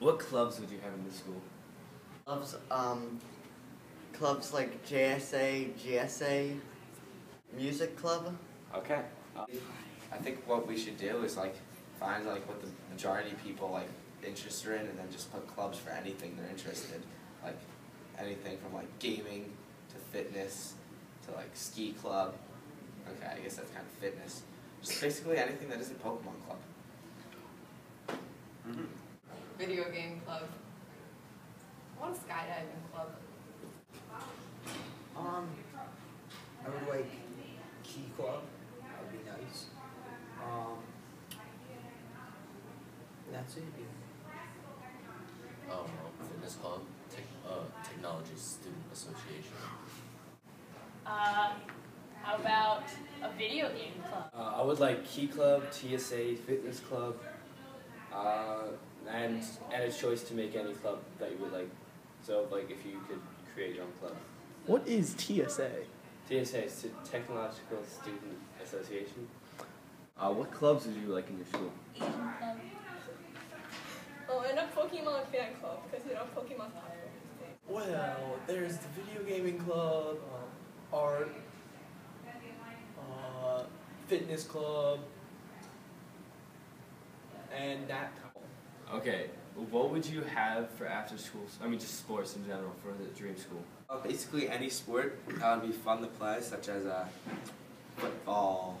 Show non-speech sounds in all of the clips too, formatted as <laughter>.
What clubs would you have in the school? Clubs, um, clubs like JSA, GSA, music club. Okay. I think what we should do is like find like what the majority of people like interested in, and then just put clubs for anything they're interested. Like anything from like gaming to fitness to like ski club. Okay, I guess that's kind of fitness. Just basically anything that isn't Pokemon Club. Mm-hmm. Video game club. I want a skydiving club. Um, I would like Key Club. That would be nice. Um, that's it. Yeah. um, fitness club, tech, uh, technology student association. Uh, how about a video game club? Uh, I would like Key Club, TSA, Fitness Club, uh, and and a choice to make any club that you would like. So like if you could create your own club. What is TSA? TSA is Technological Student Association. Uh, what clubs would you like in your school? Asian. Oh, and a Pokemon fan club, because you know Pokemon's higher. Well, there's the video gaming club, um, art, uh, fitness club, and that. Okay, what would you have for after school? I mean, just sports in general for the dream school. Uh, basically any sport that would be fun to play, such as uh, football.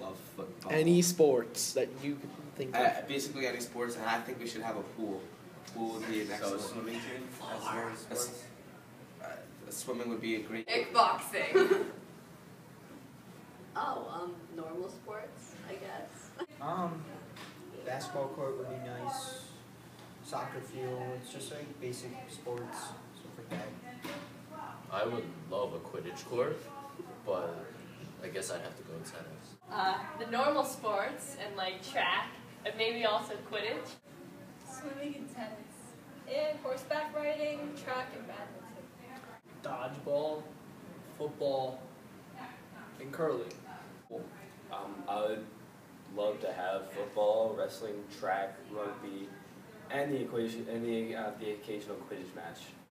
Love football. Any sports that you could think of. Uh, basically any sports, and I think we should have a pool. A pool would be an excellent. So swimming team as well as sports? uh, swimming would be a great. Kickboxing. <laughs> Oh, um, normal sports, I guess. <laughs> Um, basketball court would be nice. Soccer field. It's just like basic sports, stuff like that. I would love a Quidditch court, but I guess I'd have to go in tennis. Uh, the normal sports and like track, and maybe also Quidditch. Swimming and tennis. And horseback riding, track, and badminton. Dodgeball, football, and curling. Um, I would love to have football, wrestling, track, rugby, and the equation and the uh, the occasional Quidditch match.